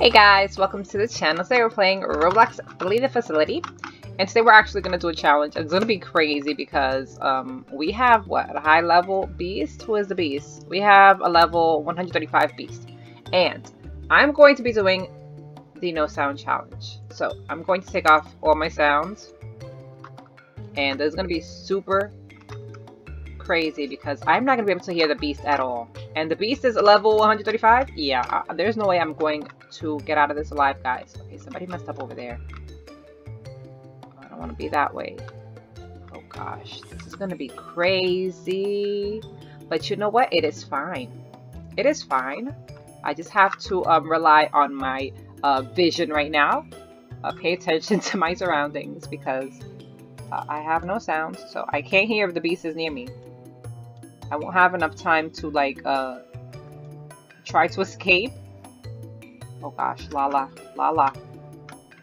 Hey guys, welcome to the channel. Today we're playing Roblox Flee the Facility. And today we're actually going to do a challenge. It's going to be crazy because um, we have, what, a high level beast? Who is the beast? We have a level 135 beast. And I'm going to be doing the no sound challenge. So I'm going to take off all my sounds. And it's going to be super crazy because I'm not going to be able to hear the beast at all. And the beast is a level 135? Yeah, uh, there's no way I'm going to get out of this alive, guys. Okay, somebody messed up over there. I don't want to be that way. Oh gosh, this is going to be crazy. But you know what? It is fine. It is fine. I just have to um, rely on my uh, vision right now. Uh, pay attention to my surroundings because uh, I have no sound, so I can't hear if the beast is near me. I won't have enough time to like uh try to escape. Oh gosh, Lala, Lala.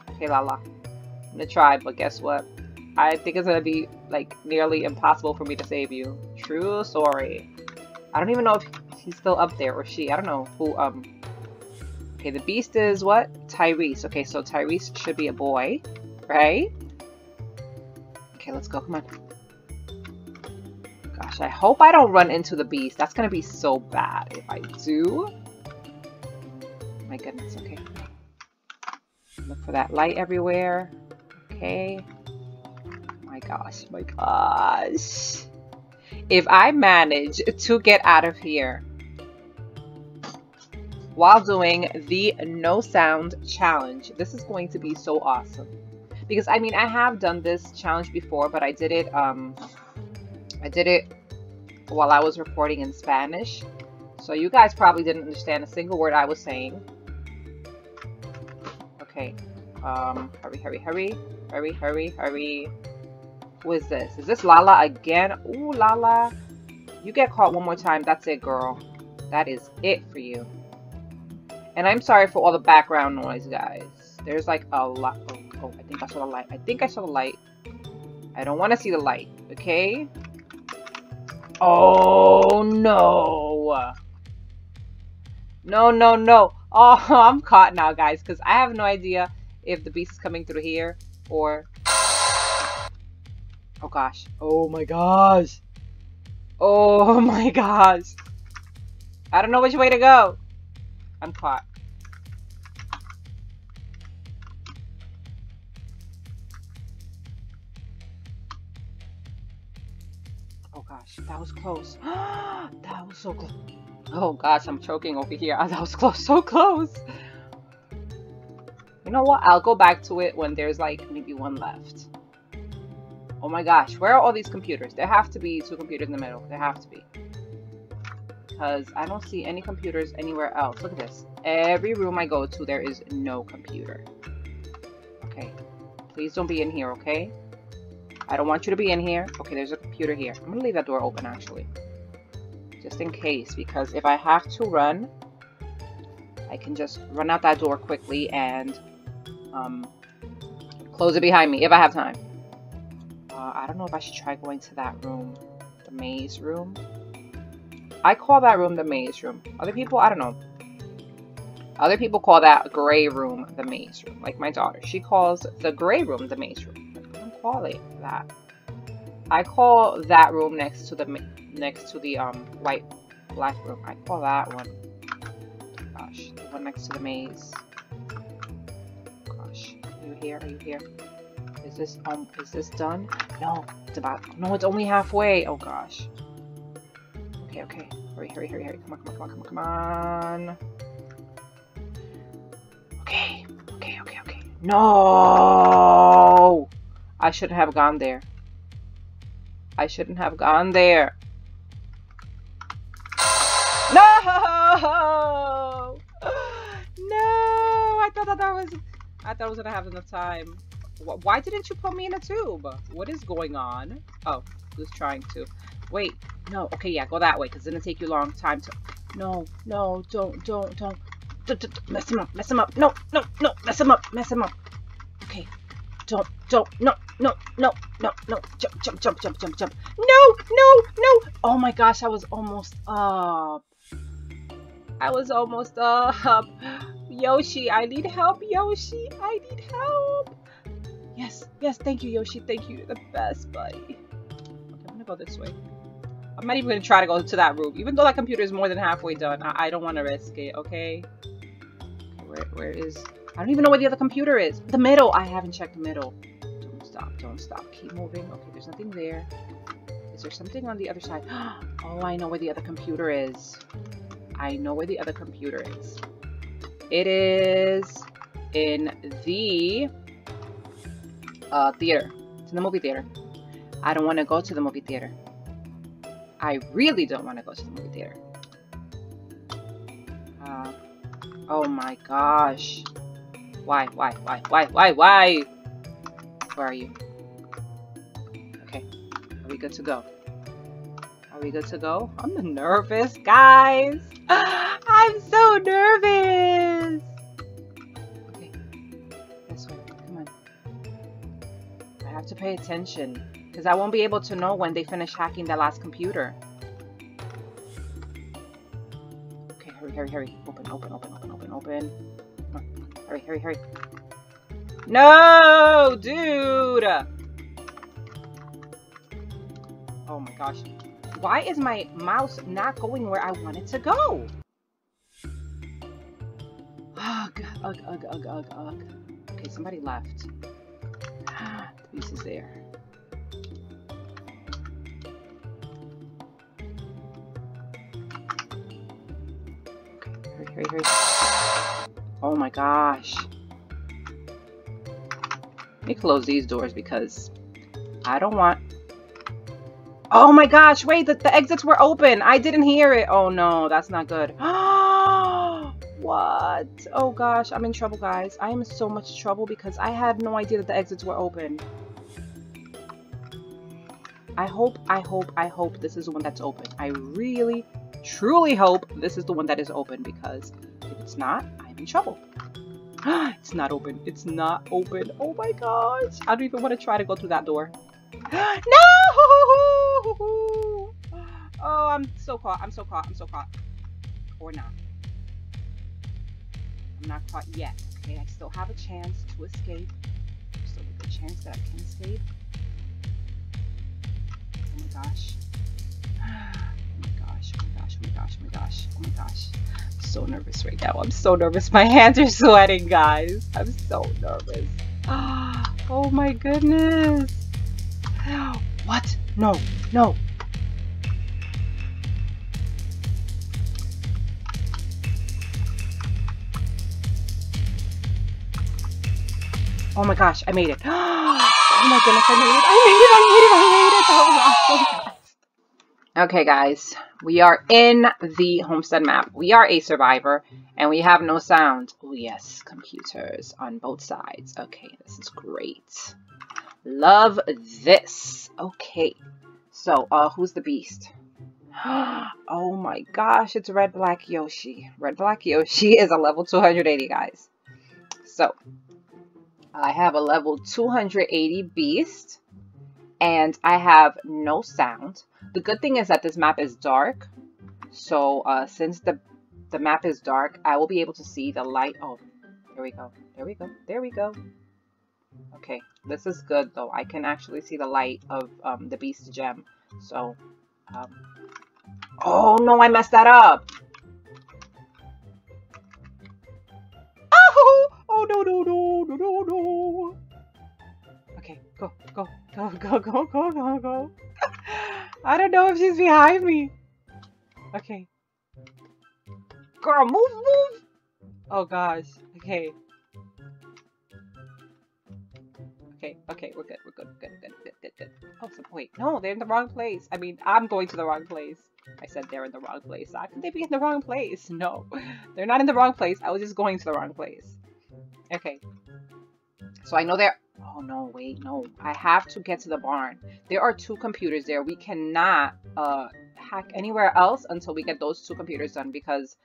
Okay, Lala. I'm gonna try, but guess what? I think it's gonna be like nearly impossible for me to save you. True story. I don't even know if he's still up there or she. I don't know who um Okay, the beast is what? Tyrese. Okay, so Tyrese should be a boy, right? Okay, let's go. Come on. Gosh, I hope I don't run into the beast. That's gonna be so bad if I do. My goodness, okay. Look for that light everywhere. Okay. My gosh, my gosh. If I manage to get out of here while doing the no sound challenge, this is going to be so awesome. Because I mean, I have done this challenge before, but I did it um I did it while I was recording in Spanish. So you guys probably didn't understand a single word I was saying. Okay. Um, hurry, hurry, hurry. Hurry, hurry, hurry. Who is this? Is this Lala again? Ooh, Lala. You get caught one more time. That's it, girl. That is it for you. And I'm sorry for all the background noise, guys. There's like a lot. Oh, oh, I think I saw the light. I think I saw the light. I don't want to see the light, okay? Oh no. No, no, no. Oh, I'm caught now, guys, because I have no idea if the beast is coming through here or... Oh gosh. Oh my gosh. Oh my gosh. I don't know which way to go. I'm caught. Oh gosh, that was close. that was so close. Oh gosh, I'm choking over here. That was close, so close. You know what? I'll go back to it when there's like maybe one left. Oh my gosh, where are all these computers? There have to be two computers in the middle. There have to be. Because I don't see any computers anywhere else. Look at this. Every room I go to, there is no computer. Okay. Please don't be in here, okay? I don't want you to be in here. Okay, there's a computer here. I'm gonna leave that door open actually. Just in case, because if I have to run, I can just run out that door quickly and um, close it behind me if I have time. Uh, I don't know if I should try going to that room, the maze room. I call that room the maze room. Other people, I don't know. Other people call that gray room the maze room. Like my daughter, she calls the gray room the maze room call it that. I call that room next to the next to the um white black room. I call that one. Gosh, the one next to the maze. Gosh, are you here? Are you here? Is this um is this done? No, it's about no, it's only halfway. Oh gosh. Okay, okay. Hurry, hurry, hurry, hurry. Come on, come on, come on, come on, come on. Okay, okay, okay, okay. No! I shouldn't have gone there. I shouldn't have gone there. No! No! I thought that, that was... I thought I was gonna have enough time. Why didn't you put me in a tube? What is going on? Oh, who's trying to? Wait, no. Okay, yeah, go that way, because it's gonna take you a long time to... No, no, don't, don't, don't. Mess him up, mess him up. No, no, no, mess him up, mess him up. Okay, don't, don't, no, no, no, no, no, jump, jump, jump, jump, jump, jump. No, no, no. Oh my gosh, I was almost up. I was almost up. Yoshi, I need help, Yoshi. I need help. Yes, yes, thank you, Yoshi. Thank you. You're the best, buddy. Okay, I'm gonna go this way. I'm not even gonna try to go to that room. Even though that computer is more than halfway done, I, I don't want to risk it, okay? okay? Where, where is... I don't even know where the other computer is. The middle! I haven't checked the middle. Don't stop, don't stop. Keep moving. Okay, there's nothing there. Is there something on the other side? Oh, I know where the other computer is. I know where the other computer is. It is in the uh, theater. It's in the movie theater. I don't want to go to the movie theater. I really don't want to go to the movie theater. Uh, oh my gosh. Why, why, why, why, why, why? Where are you? Okay. Are we good to go? We good to go? I'm nervous, guys. I'm so nervous. Okay. This way. Come on. I have to pay attention. Because I won't be able to know when they finish hacking that last computer. Okay, hurry, hurry, hurry. Open, open, open, open, open, open. Hurry, hurry, hurry. No, dude! Oh my gosh. Why is my mouse not going where I want it to go? Ugh, ugh, ugh, ugh, ugh, ugh. Okay, somebody left. Ah, the beast is there. Okay, hurry, hurry, hurry. Oh my gosh. Let me close these doors because I don't want... Oh my gosh, wait, the, the exits were open. I didn't hear it. Oh no, that's not good. what? Oh gosh, I'm in trouble, guys. I am in so much trouble because I had no idea that the exits were open. I hope, I hope, I hope this is the one that's open. I really, truly hope this is the one that is open because if it's not, I'm in trouble. it's not open. It's not open. Oh my gosh. I don't even want to try to go through that door. no! Oh, I'm so caught. I'm so caught. I'm so caught. Or not. I'm not caught yet. Okay, I still have a chance to escape. Still have a chance that I can escape. Oh my gosh. Oh my gosh. Oh my gosh. Oh my gosh. Oh my gosh. Oh gosh so nervous right now. I'm so nervous. My hands are sweating, guys. I'm so nervous. Oh my goodness. What? No, no. Oh my gosh, I made it. Oh my goodness, I made it. I made it, I made it, I made it. That was awesome. Okay, guys, we are in the homestead map. We are a survivor, and we have no sound. Oh, yes, computers on both sides. Okay, this is great. Love this. Okay, so, uh, who's the beast? oh my gosh, it's Red Black Yoshi. Red Black Yoshi is a level 280, guys. So, I have a level 280 beast, and I have no sound. The good thing is that this map is dark. So uh, since the, the map is dark, I will be able to see the light. Oh, there we go. There we go. There we go. Okay, this is good though. I can actually see the light of um, the beast gem. So, um, oh no, I messed that up. Oh, oh no, no, no, no, no, no. Okay, go, go, go, go, go, go, go, go. I don't know if she's behind me. Okay. Girl, move, move! Oh gosh. Okay. Okay, okay, we're good, we're good, good, good, good, good, good. Oh, wait, no, they're in the wrong place. I mean, I'm going to the wrong place. I said they're in the wrong place. How can they be in the wrong place? No, they're not in the wrong place. I was just going to the wrong place. Okay. So I know they're Oh no, wait, no. I have to get to the barn. There are two computers there. We cannot uh, hack anywhere else until we get those two computers done because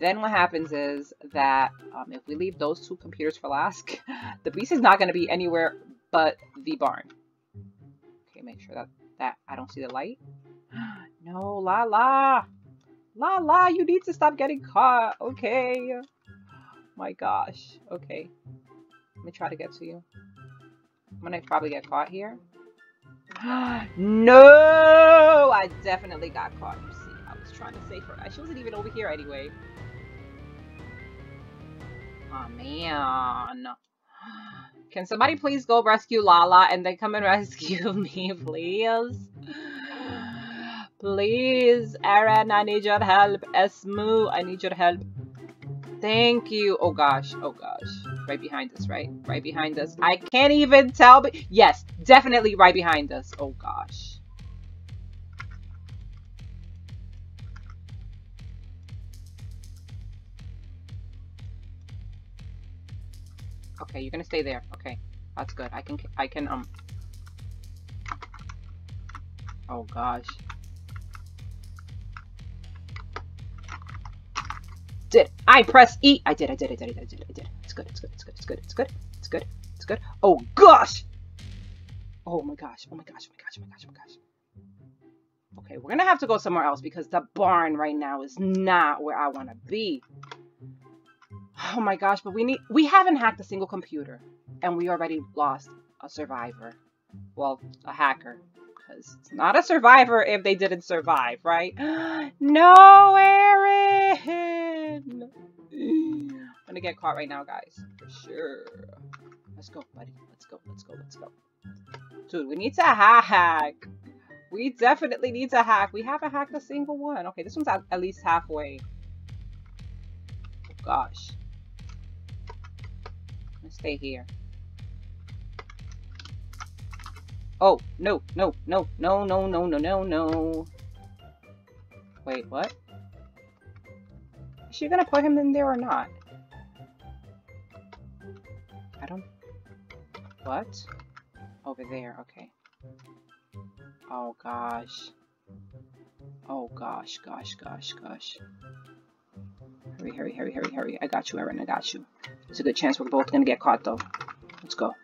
then what happens is that um, if we leave those two computers for last, the beast is not going to be anywhere but the barn. Okay, make sure that, that I don't see the light. no, Lala. La la, you need to stop getting caught. Okay. my gosh. Okay. Let me try to get to you. I'm gonna probably get caught here. no! I definitely got caught. You see, I was trying to save her. She wasn't even over here anyway. Oh man. Can somebody please go rescue Lala and then come and rescue me, please? Please, Aaron, I need your help. Esmu, I need your help. Thank you. Oh gosh, oh gosh. Right behind us, right? Right behind us. I can't even tell, but yes, definitely right behind us. Oh gosh. Okay, you're gonna stay there. Okay, that's good. I can, I can, um. Oh gosh. Did I press E? I did, I did, I did, I did, I did, I did. It's good, it's good, it's good, it's good, it's good, it's good, it's good. Oh gosh! Oh my gosh, oh my gosh, oh my gosh, oh my gosh, oh my gosh. Okay, we're gonna have to go somewhere else because the barn right now is not where I want to be. Oh my gosh, but we need we haven't hacked a single computer and we already lost a survivor. Well, a hacker. Because it's not a survivor if they didn't survive, right? no, Aaron! I'm gonna get caught right now, guys. For sure. Let's go, buddy. Let's go, let's go, let's go. Dude, we need to hack. We definitely need to hack. We haven't hacked a single one. Okay, this one's at, at least halfway. Oh, gosh stay here. Oh, no, no, no, no, no, no, no, no, no. Wait, what? Is she gonna put him in there or not? I don't... What? Over there, okay. Oh, gosh. Oh, gosh, gosh, gosh, gosh. Hurry, hurry, hurry, hurry, hurry. I got you, Aaron, I got you. There's a good chance we're both gonna get caught though. Let's go.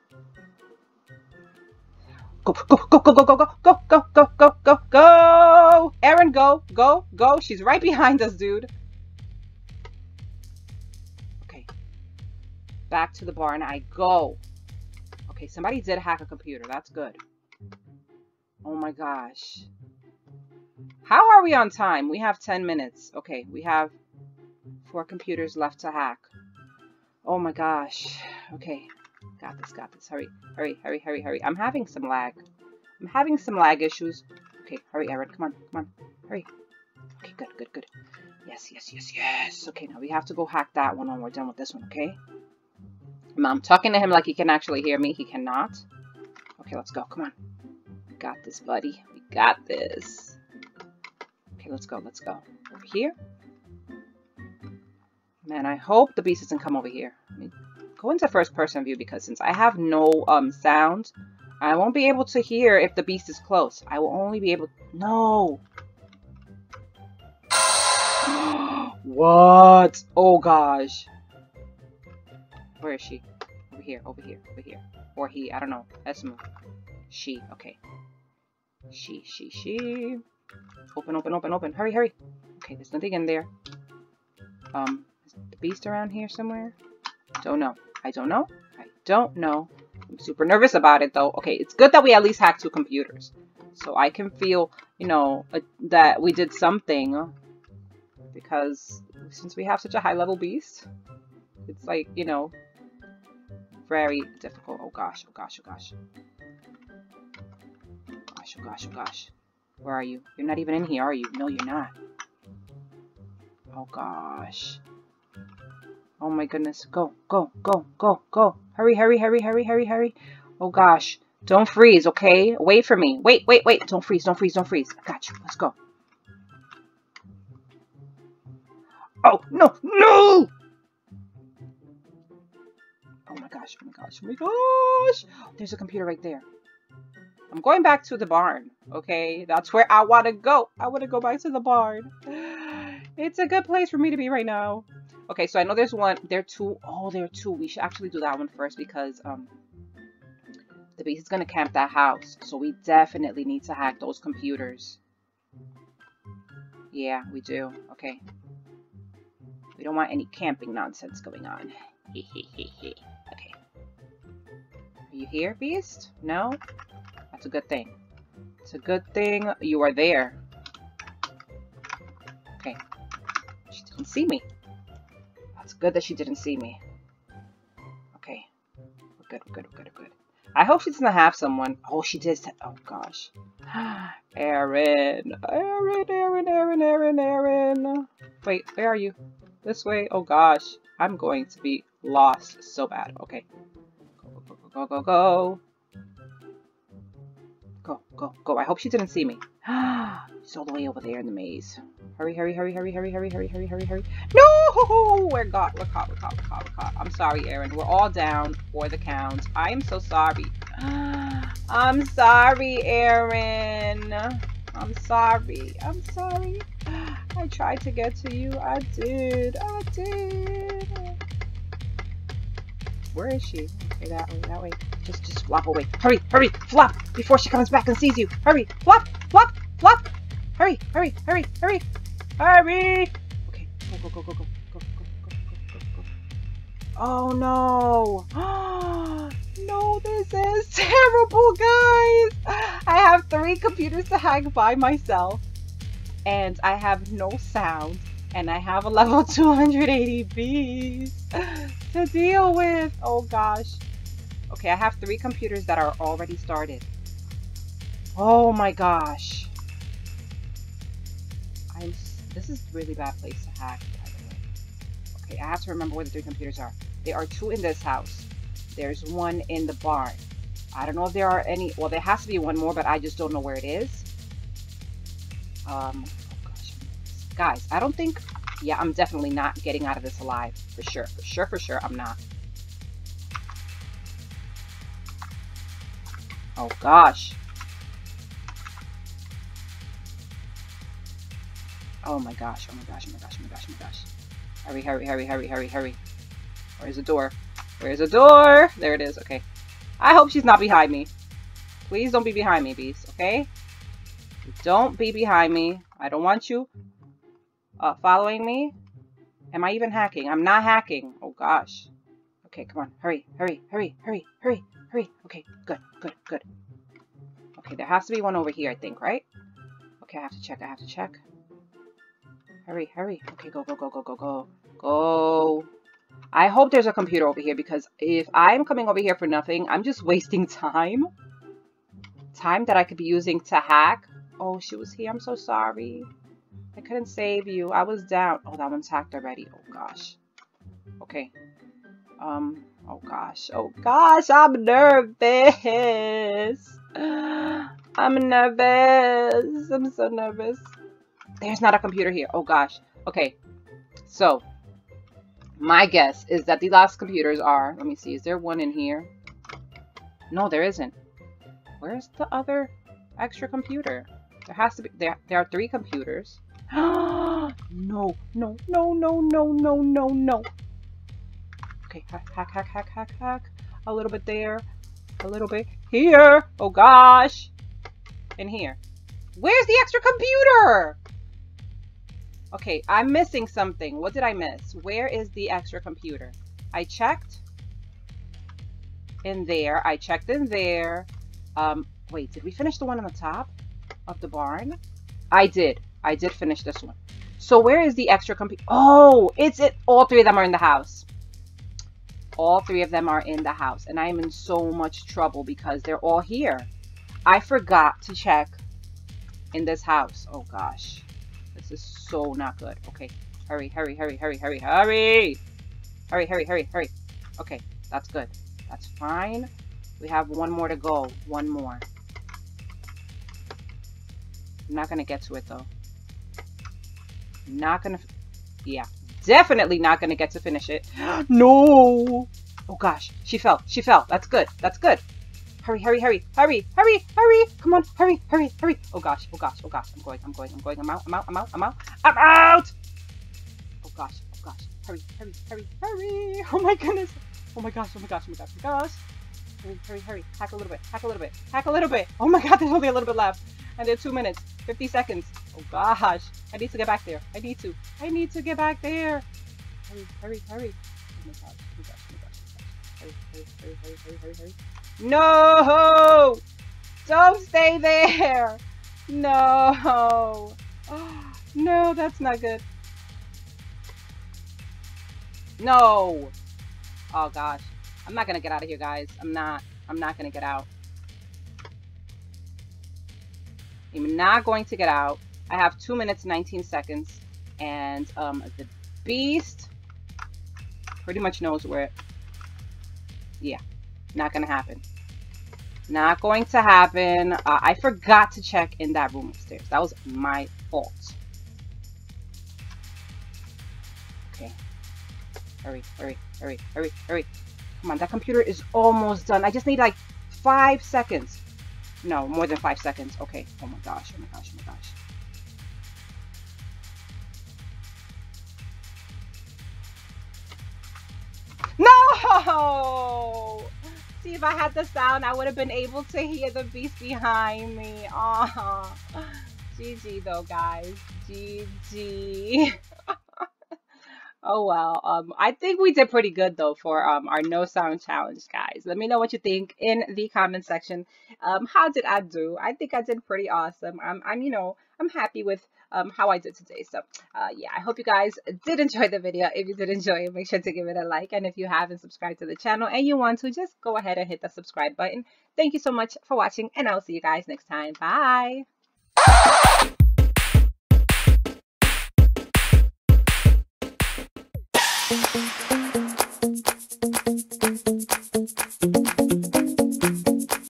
Go, go, go, go, go, go, go, go, go, go, go, go, go! Aaron, go, go, go. She's right behind us, dude. Okay. Back to the barn I go. Okay, somebody did hack a computer. That's good. Oh my gosh. How are we on time? We have 10 minutes. Okay, we have four computers left to hack. Oh my gosh. Okay. Got this, got this. Hurry, hurry, hurry, hurry, hurry. I'm having some lag. I'm having some lag issues. Okay, hurry, Aaron. Come on, come on. Hurry. Okay, good, good, good. Yes, yes, yes, yes. Okay, now we have to go hack that one when we're done with this one, okay? I'm talking to him like he can actually hear me. He cannot. Okay, let's go. Come on. We got this, buddy. We got this. Okay, let's go. Let's go. Over here. Man, I hope the beast doesn't come over here. Let me go into first person view because since I have no um sound, I won't be able to hear if the beast is close. I will only be able... No! what? Oh gosh. Where is she? Over here, over here, over here. Or he, I don't know. Esmu. She, okay. She, she, she. Open, open, open, open. Hurry, hurry. Okay, there's nothing in there. Um, the beast around here somewhere? Don't know. I don't know. I don't know. I'm super nervous about it though. Okay, it's good that we at least hacked two computers. So I can feel, you know, that we did something. Because since we have such a high level beast, it's like, you know, very difficult. Oh gosh, oh gosh, oh gosh. Gosh, oh gosh, oh gosh. Where are you? You're not even in here, are you? No, you're not. Oh gosh. Oh my goodness. Go, go, go, go, go. Hurry, hurry, hurry, hurry, hurry, hurry. Oh gosh. Don't freeze, okay? Wait for me. Wait, wait, wait. Don't freeze, don't freeze, don't freeze. I got you. Let's go. Oh, no, no! Oh my gosh, oh my gosh, oh my gosh. There's a computer right there. I'm going back to the barn, okay? That's where I want to go. I want to go back to the barn. It's a good place for me to be right now. Okay, so I know there's one. There are two. Oh, there are two. We should actually do that one first because um, the beast is going to camp that house. So we definitely need to hack those computers. Yeah, we do. Okay. We don't want any camping nonsense going on. okay. Are you here, Beast? No? That's a good thing. It's a good thing you are there. Okay. She didn't see me. That's good that she didn't see me. Okay. We're good, we're good, we're good, we're good. I hope she doesn't have someone. Oh, she did. Oh, gosh. Aaron. Aaron, Aaron, Aaron, Aaron, Aaron. Wait, where are you? This way? Oh, gosh. I'm going to be lost so bad. Okay. Go, go, go, go, go, go. Go, go, go. I hope she didn't see me. She's all the way over there in the maze. Hurry, hurry, hurry, hurry, hurry, hurry, hurry, hurry, hurry, hurry. No! We're got, we're caught, we're caught, we're caught, we're caught. I'm sorry, Aaron. We're all down for the count. I am so sorry. I'm sorry, Aaron. I'm sorry. I'm sorry. I tried to get to you. I did. I did. Where is she? Okay, that way, that way. Just, just flop away. Hurry, hurry, flop before she comes back and sees you. Hurry, flop, flop, flop. Hurry, hurry, hurry, hurry, hurry. Okay, go, go, go, go, go, go, go, go, go, go, go. Oh no. no, this is terrible, guys. I have three computers to hack by myself and I have no sound and I have a level 280 beast to deal with. Oh gosh. Okay, I have three computers that are already started. Oh my gosh. I'm this is really bad place to hack, by the way. Okay, I have to remember where the three computers are. There are two in this house. There's one in the barn. I don't know if there are any, well, there has to be one more, but I just don't know where it is. Um, oh gosh. Guys, I don't think, yeah, I'm definitely not getting out of this alive. For sure, for sure, for sure, I'm not. Oh gosh. Oh my gosh, oh my gosh, oh my gosh, oh my gosh, oh my gosh. Hurry, hurry, hurry, hurry, hurry, hurry. Where's the door? Where's the door? There it is, okay. I hope she's not behind me. Please don't be behind me, Beast, okay? Don't be behind me. I don't want you uh, following me. Am I even hacking? I'm not hacking. Oh, gosh. Okay, come on. Hurry, hurry, hurry, hurry, hurry, hurry. Okay, good, good, good. Okay, there has to be one over here, I think, right? Okay, I have to check. I have to check. Hurry, hurry. Okay, go, go, go, go, go, go. Go. I hope there's a computer over here because if I'm coming over here for nothing, I'm just wasting time. Time that I could be using to hack. Oh, she was here. I'm so sorry. I couldn't save you. I was down. Oh, that one's hacked already. Oh, gosh. Okay. Um, oh, gosh. Oh, gosh. I'm nervous. I'm nervous. I'm so nervous. There's not a computer here. Oh, gosh. Okay. So, my guess is that the last computers are... Let me see. Is there one in here? No, there isn't. Where's the other extra computer? There has to be... There, there are three computers. no, no, no, no, no, no, no, no. Okay, hack, hack, hack, hack, hack, hack. A little bit there. A little bit here. Oh, gosh. In here. Where's the extra computer? Okay, I'm missing something. What did I miss? Where is the extra computer? I checked in there. I checked in there. Um, wait, did we finish the one on the top of the barn? I did. I did finish this one. So where is the extra computer? Oh, it's it. All three of them are in the house. All three of them are in the house. And I'm in so much trouble because they're all here. I forgot to check in this house. Oh, gosh. This is so not good. Okay. Hurry, hurry, hurry, hurry, hurry, hurry! Hurry, hurry, hurry, hurry. Okay, that's good. That's fine. We have one more to go. One more. I'm not going to get to it, though. Not going to... Yeah. Definitely not going to get to finish it. no! Oh, gosh. She fell. She fell. That's good. That's good. Hurry, hurry, hurry, hurry, hurry, hurry. Come on, hurry, hurry, hurry. Oh gosh, oh gosh, oh gosh. I'm going, I'm going, I'm going. I'm out, I'm out, I'm out, I'm out. I'm out! Oh gosh, oh gosh. Hurry, hurry, hurry, hurry. Oh my goodness. Oh my gosh, oh my gosh, oh my gosh, oh my gosh. Hurry, hurry, hurry. Hack a little bit, hack a little bit, hack a little bit. Oh my god, there's only a little bit left. And there's two minutes, 50 seconds. Oh gosh. I need to get back there. I need to. I need to get back there. hurry, hurry, hurry. Oh my gosh, oh my gosh, oh my gosh. Hurry, hurry, hurry, hurry, hurry, hurry, hurry. No! Don't stay there! No! No, that's not good. No! Oh gosh. I'm not gonna get out of here, guys. I'm not. I'm not gonna get out. I'm not going to get out. I have 2 minutes 19 seconds. And um, the beast pretty much knows where it... Yeah. Not gonna happen. Not going to happen. Uh, I forgot to check in that room upstairs. That was my fault. Okay. Hurry, hurry, hurry, hurry, hurry. Come on, that computer is almost done. I just need like five seconds. No, more than five seconds. Okay. Oh my gosh, oh my gosh, oh my gosh. No! See, if I had the sound, I would have been able to hear the beast behind me. Aw. GG though, guys. GG. oh well. Um, I think we did pretty good though for um our no sound challenge, guys. Let me know what you think in the comment section. Um, how did I do? I think I did pretty awesome. I'm, I'm, you know, I'm happy with um, how I did today. So uh, yeah, I hope you guys did enjoy the video. If you did enjoy it, make sure to give it a like. And if you haven't subscribed to the channel and you want to, just go ahead and hit the subscribe button. Thank you so much for watching and I'll see you guys next time. Bye!